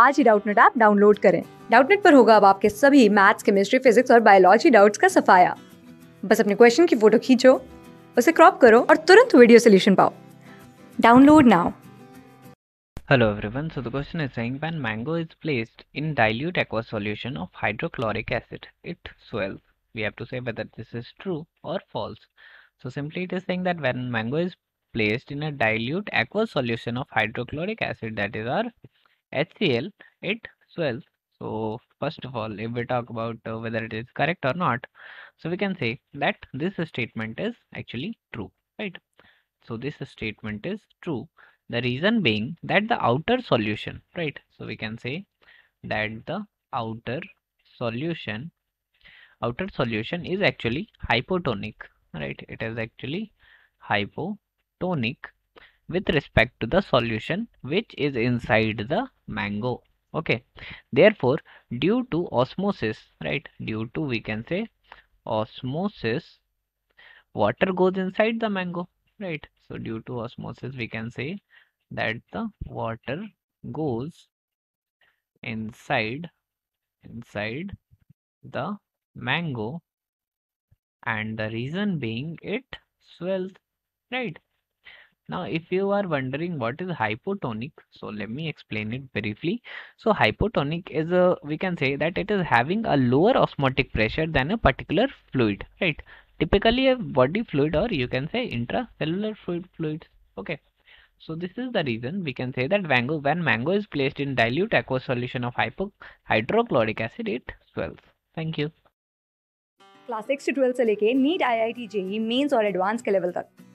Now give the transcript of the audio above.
आज ही Doubtnut app download करें डाउटनेट पर होगा अब आपके सभी मैथ्स केमिस्ट्री फिजिक्स और बायोलॉजी डाउट्स का सफाया बस अपने क्वेश्चन की फ़ोटो खींचो उसे क्रॉप करो और तुरंत वीडियो सोल्यूशन पाओ download now Hello everyone. So the question is saying when mango is placed in dilute aqueous solution of hydrochloric acid, it swells. We have to say whether this is true or false. So simply it is saying that when mango is placed in a dilute aqueous solution of hydrochloric acid that is our HCl, it swells. So first of all, if we talk about uh, whether it is correct or not, so we can say that this statement is actually true, right? So this statement is true the reason being that the outer solution right so we can say that the outer solution outer solution is actually hypotonic right it is actually hypotonic with respect to the solution which is inside the mango. Okay. Therefore due to osmosis right due to we can say osmosis water goes inside the mango right? So due to osmosis we can say that the water goes inside inside the mango. And the reason being it swells right now if you are wondering what is hypotonic so let me explain it briefly so hypotonic is a we can say that it is having a lower osmotic pressure than a particular fluid right typically a body fluid or you can say intracellular fluid fluids okay so this is the reason we can say that mango when mango is placed in dilute aqueous solution of hypo hydrochloric acid it swells thank you class six से twelfth से लेके NEET I I T JEE mains और advance के level तक